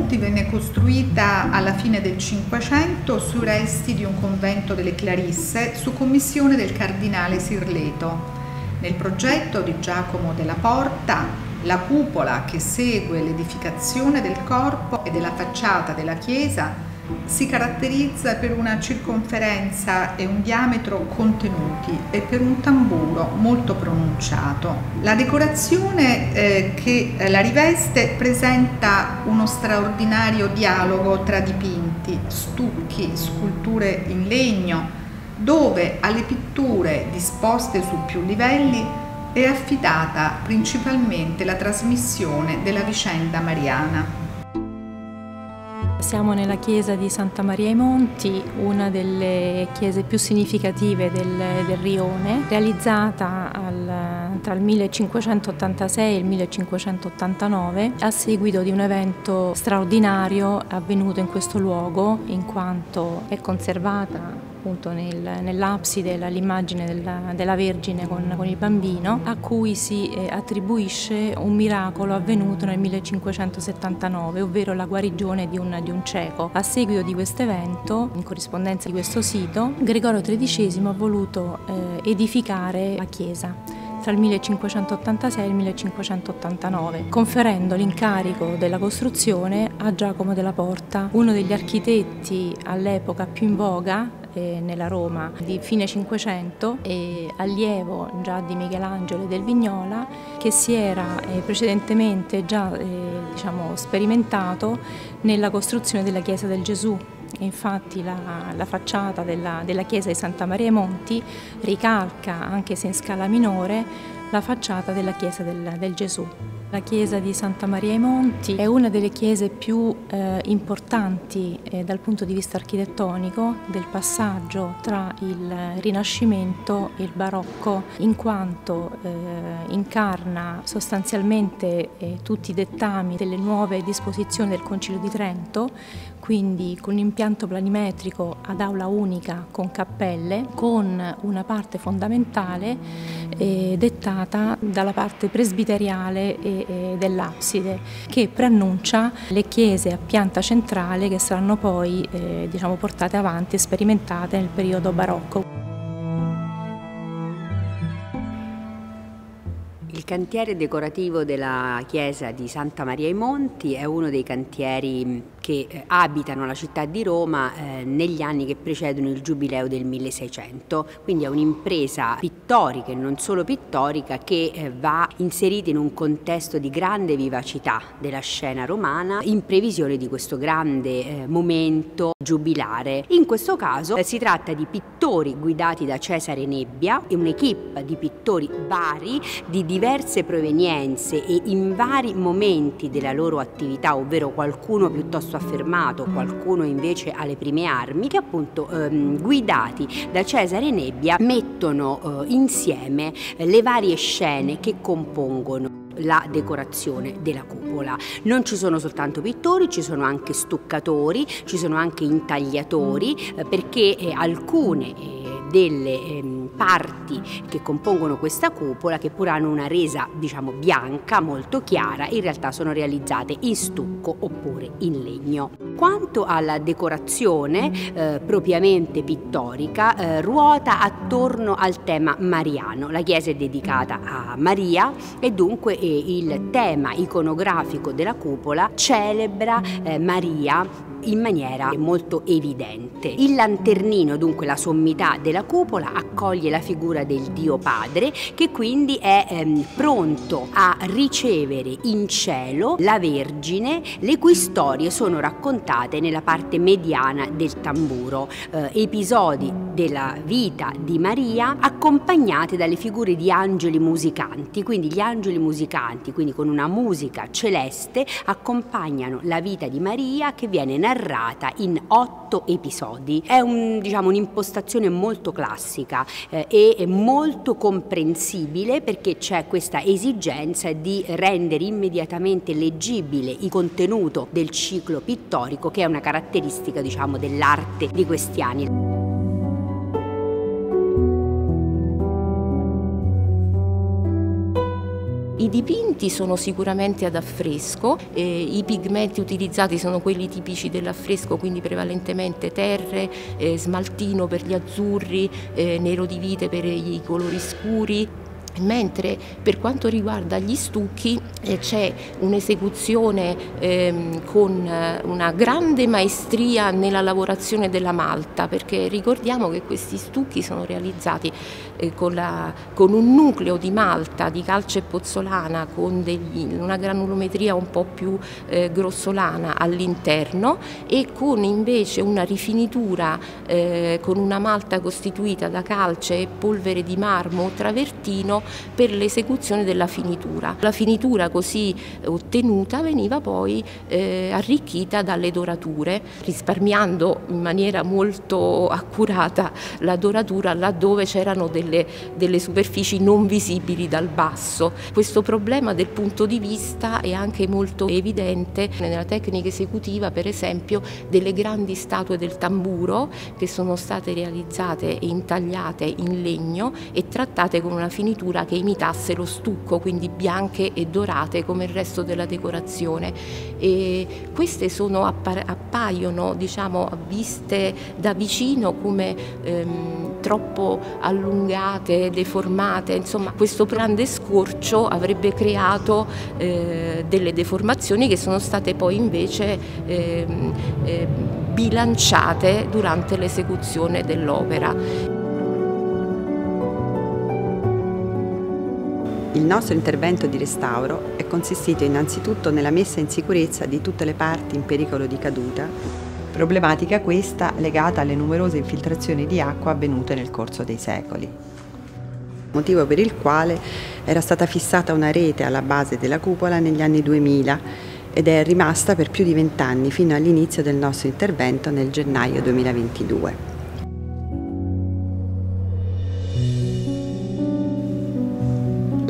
Monti venne costruita alla fine del Cinquecento sui resti di un convento delle Clarisse su commissione del cardinale Sirleto. Nel progetto di Giacomo della Porta, la cupola che segue l'edificazione del corpo e della facciata della chiesa si caratterizza per una circonferenza e un diametro contenuti e per un tamburo molto pronunciato. La decorazione eh, che la riveste presenta uno straordinario dialogo tra dipinti, stucchi, sculture in legno, dove alle pitture disposte su più livelli è affidata principalmente la trasmissione della vicenda mariana. Siamo nella chiesa di Santa Maria ai Monti, una delle chiese più significative del, del Rione, realizzata al, tra il 1586 e il 1589 a seguito di un evento straordinario avvenuto in questo luogo in quanto è conservata appunto nel, nell'abside l'immagine della, della, Vergine con, con, il bambino, a cui si eh, attribuisce un miracolo avvenuto nel 1579, ovvero la guarigione di un, di un cieco. A seguito di questo evento, in corrispondenza di questo sito, Gregorio XIII ha voluto eh, edificare la chiesa tra il 1586 e il 1589, conferendo l'incarico della costruzione a Giacomo della Porta, uno degli architetti all'epoca più in voga eh, nella Roma di fine Cinquecento e allievo già di Michelangelo e del Vignola che si era eh, precedentemente già eh, diciamo, sperimentato nella costruzione della chiesa del Gesù. Infatti la, la facciata della, della, chiesa di Santa Maria Monti ricalca, anche se in scala minore, la facciata della chiesa del, del Gesù. La chiesa di Santa Maria ai Monti è una delle chiese più eh, importanti eh, dal punto di vista architettonico del passaggio tra il Rinascimento e il Barocco, in quanto eh, incarna sostanzialmente eh, tutti i dettami delle nuove disposizioni del Concilio di Trento, quindi con impianto planimetrico ad aula unica con cappelle, con una parte fondamentale eh, dettata dalla parte presbiteriale e dell'abside che preannuncia le chiese a pianta centrale che saranno poi eh, diciamo, portate avanti e sperimentate nel periodo barocco. Il cantiere decorativo della chiesa di Santa Maria ai Monti è uno dei cantieri che eh, abitano la città di Roma eh, negli anni che precedono il giubileo del 1600, quindi è un'impresa pittorica e non solo pittorica che eh, va inserita in un contesto di grande vivacità della scena romana in previsione di questo grande eh, momento giubilare. In questo caso eh, si tratta di pittori guidati da Cesare Nebbia e un'equipe di pittori vari di diverse provenienze e in vari momenti della loro attività, ovvero qualcuno piuttosto piuttosto affermato, qualcuno invece alle prime armi, che appunto ehm, guidati da Cesare Nebbia mettono eh, insieme le varie scene che compongono la decorazione della cupola. Non ci sono soltanto pittori, ci sono anche stuccatori, ci sono anche intagliatori, eh, perché eh, alcune eh, delle ehm, parti che compongono questa cupola, che pur hanno una resa diciamo bianca, molto chiara, in realtà sono realizzate in stucco oppure in legno. Quanto alla decorazione eh, propriamente pittorica, eh, ruota attorno al tema mariano. La chiesa è dedicata a Maria e dunque eh, il tema iconografico della cupola celebra eh, Maria in maniera molto evidente. Il lanternino, dunque la sommità della cupola, accoglie la figura del Dio Padre che quindi è ehm, pronto a ricevere in cielo la Vergine, le cui storie sono raccontate nella parte mediana del tamburo, eh, episodi della vita di Maria accompagnate dalle figure di angeli musicanti, quindi gli angeli musicanti, quindi con una musica celeste, accompagnano la vita di Maria che viene narrata in otto episodi. È un, diciamo, un'impostazione molto classica eh, e molto comprensibile perché c'è questa esigenza di rendere immediatamente leggibile il contenuto del ciclo pittorico che è una caratteristica diciamo, dell'arte di questi anni. I dipinti sono sicuramente ad affresco, eh, i pigmenti utilizzati sono quelli tipici dell'affresco, quindi prevalentemente terre, eh, smaltino per gli azzurri, eh, nero di vite per i colori scuri mentre per quanto riguarda gli stucchi eh, c'è un'esecuzione ehm, con eh, una grande maestria nella lavorazione della malta perché ricordiamo che questi stucchi sono realizzati eh, con, la, con, un nucleo di malta di calce e pozzolana con degli, una granulometria un po' più eh, grossolana all'interno e con invece una rifinitura eh, con una malta costituita da calce e polvere di marmo travertino per l'esecuzione della finitura. La finitura così ottenuta veniva poi eh, arricchita dalle dorature, risparmiando in maniera molto accurata la doratura laddove c'erano delle, delle superfici non visibili dal basso. Questo problema del punto di vista è anche molto evidente nella tecnica esecutiva, per esempio, delle grandi statue del tamburo che sono state realizzate e intagliate in legno e trattate con una finitura pittura che imitasse lo stucco, quindi bianche e dorate come il resto della decorazione. E queste sono, appaiono diciamo, viste da vicino come ehm, troppo allungate, deformate, insomma questo grande scorcio avrebbe creato eh, delle deformazioni che sono state poi invece eh, eh, bilanciate durante l'esecuzione dell'opera. Il nostro intervento di restauro è consistito innanzitutto nella messa in sicurezza di tutte le parti in pericolo di caduta, problematica questa legata alle numerose infiltrazioni di acqua avvenute nel corso dei secoli. Motivo per il quale era stata fissata una rete alla base della cupola negli anni 2000 ed è rimasta per più di vent'anni fino all'inizio del nostro intervento nel gennaio 2022.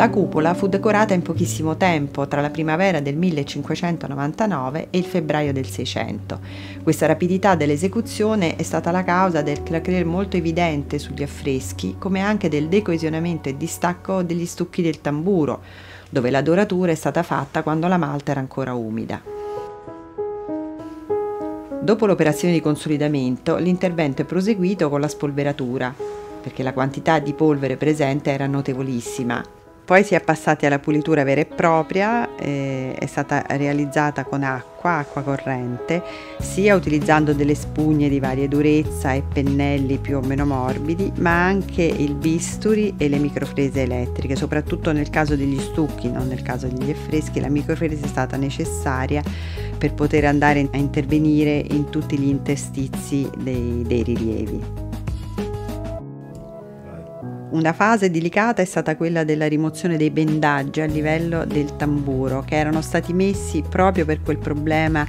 La cupola fu decorata in pochissimo tempo, tra la primavera del 1599 e il febbraio del 600. Questa rapidità dell'esecuzione è stata la causa del clacrer molto evidente sugli affreschi, come anche del decoesionamento e distacco degli stucchi del tamburo, dove la doratura è stata fatta quando la malta era ancora umida. Dopo l'operazione di consolidamento, l'intervento è proseguito con la spolveratura, perché la quantità di polvere presente era notevolissima poi si è passati alla pulitura vera e propria, eh, è stata realizzata con acqua, acqua corrente, sia utilizzando delle spugne di varia durezza e pennelli più o meno morbidi, ma anche il bisturi e le microfrese elettriche, soprattutto nel caso degli stucchi, non nel caso degli affreschi, la microfrese è stata necessaria per poter andare a intervenire in tutti gli interstizi dei, dei rilievi. Una fase delicata è stata quella della rimozione dei bendaggi a livello del tamburo che erano stati messi proprio per quel problema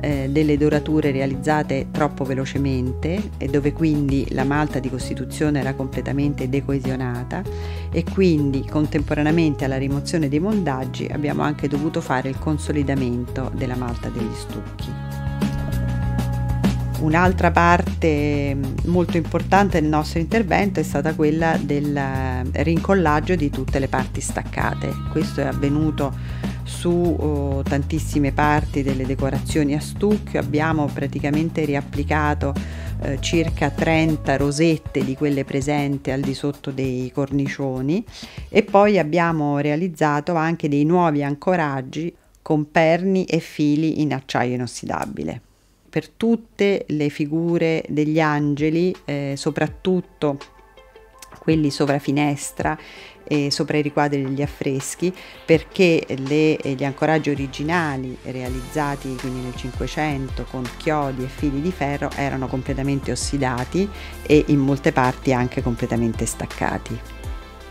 eh, delle dorature realizzate troppo velocemente e dove quindi la malta di costituzione era completamente decoesionata e quindi contemporaneamente alla rimozione dei mondaggi abbiamo anche dovuto fare il consolidamento della malta degli stucchi. Un'altra parte mm, molto importante del nostro intervento è stata quella del eh, rincollaggio di tutte le parti staccate. Questo è avvenuto su oh, tantissime parti delle decorazioni a stucco, abbiamo praticamente riapplicato eh, circa 30 rosette di quelle presenti al di sotto dei cornicioni e poi abbiamo realizzato anche dei nuovi ancoraggi con perni e fili in acciaio inossidabile per tutte le figure degli angeli, eh, soprattutto quelli sopra finestra e sopra i riquadri degli affreschi perché le, gli ancoraggi originali realizzati quindi nel 500 con chiodi e fili di ferro erano completamente ossidati e in molte parti anche completamente staccati.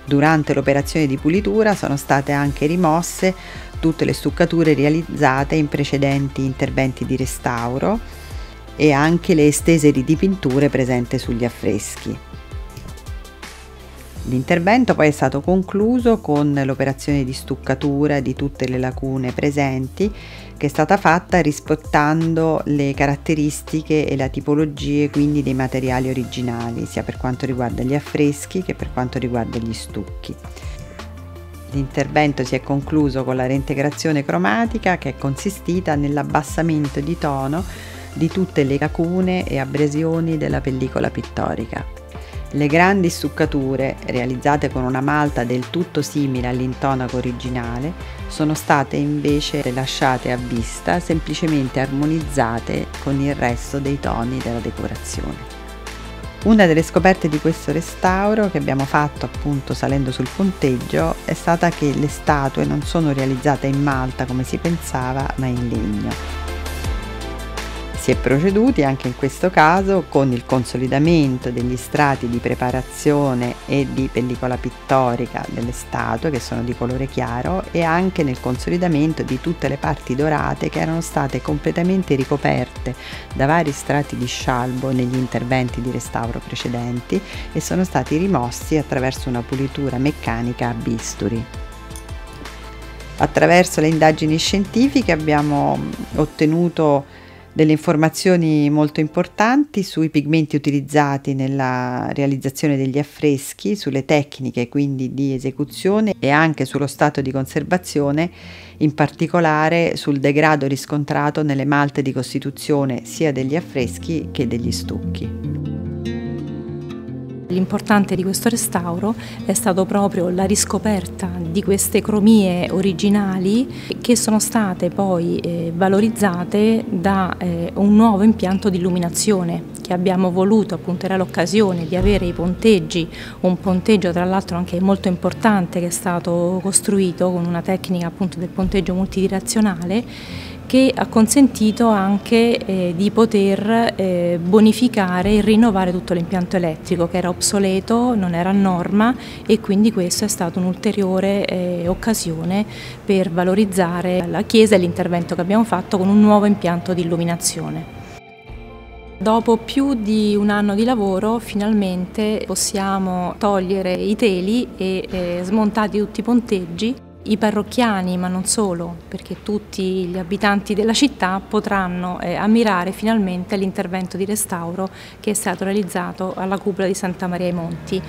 Durante l'operazione di pulitura sono state anche rimosse tutte le stuccature realizzate in precedenti interventi di restauro e anche le estese di dipinture presenti sugli affreschi. L'intervento poi è stato concluso con l'operazione di stuccatura di tutte le lacune presenti che è stata fatta rispettando le caratteristiche e la tipologie quindi dei materiali originali sia per quanto riguarda gli affreschi che per quanto riguarda gli stucchi. L'intervento si è concluso con la reintegrazione cromatica che è consistita nell'abbassamento di tono di tutte le lacune e abrasioni della pellicola pittorica. Le grandi stuccature, realizzate con una malta del tutto simile all'intonaco originale, sono state invece lasciate a vista, semplicemente armonizzate con il resto dei toni della decorazione. Una delle scoperte di questo restauro che abbiamo fatto appunto salendo sul ponteggio è stata che le statue non sono realizzate in malta come si pensava, ma in legno. Si è proceduti anche in questo caso con il consolidamento degli strati di preparazione e di pellicola pittorica delle statue che sono di colore chiaro e anche nel consolidamento di tutte le parti dorate che erano state completamente ricoperte da vari strati di scialbo negli interventi di restauro precedenti e sono stati rimossi attraverso una pulitura meccanica a bisturi. Attraverso le indagini scientifiche abbiamo ottenuto delle informazioni molto importanti sui pigmenti utilizzati nella realizzazione degli affreschi, sulle tecniche quindi di esecuzione e anche sullo stato di conservazione, in particolare sul degrado riscontrato nelle malte di costituzione sia degli affreschi che degli stucchi. L'importante di questo restauro è stato proprio la riscoperta di queste cromie originali che sono state poi eh, valorizzate da eh, un nuovo impianto di illuminazione che abbiamo voluto, appunto era l'occasione di avere i ponteggi, un ponteggio tra l'altro anche molto importante che è stato costruito con una tecnica appunto del ponteggio multidirezionale che ha consentito anche eh, di poter eh, bonificare e rinnovare tutto l'impianto elettrico che era obsoleto, non era a norma e quindi questo è stato un'ulteriore eh, occasione per valorizzare la chiesa e l'intervento che abbiamo fatto con un nuovo impianto di illuminazione. Dopo più di un anno di lavoro finalmente possiamo togliere i teli e eh, smontati tutti i ponteggi i parrocchiani, ma non solo, perché tutti gli abitanti della città potranno eh, ammirare finalmente l'intervento di restauro che è stato realizzato alla cupola di Santa Maria ai Monti.